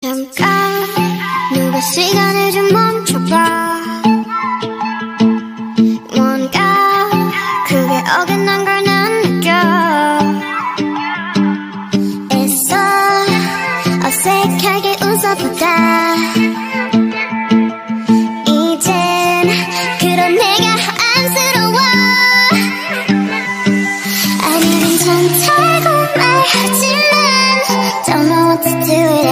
잠깐 누가 시간을 좀 멈춰봐. 뭔가 그게 어긋난 걸 난 느껴. 애써 어색하게 웃어보다 이젠 그런 내가 안쓰러워. 아니 괜찮다고 말하지만 Don't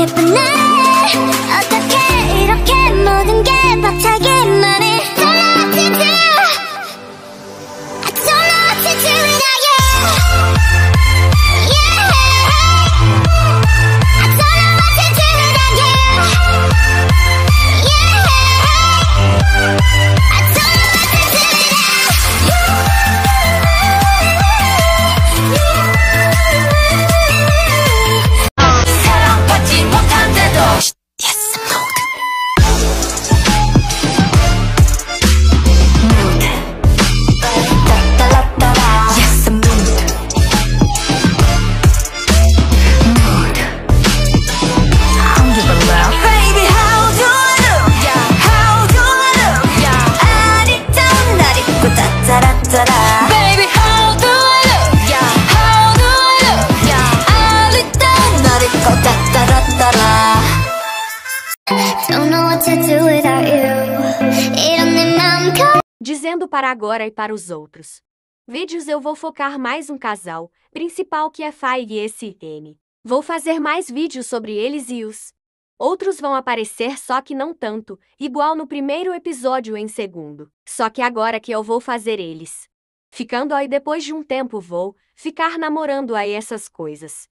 예쁜 날 Dizendo para agora e para os outros. Vídeos eu vou focar mais um casal, principal que é Fai e esse N. Vou fazer mais vídeos sobre eles e os. Outros vão aparecer só que não tanto, igual no primeiro episódio em segundo. Só que agora que eu vou fazer eles. Ficando aí depois de um tempo vou ficar namorando aí essas coisas.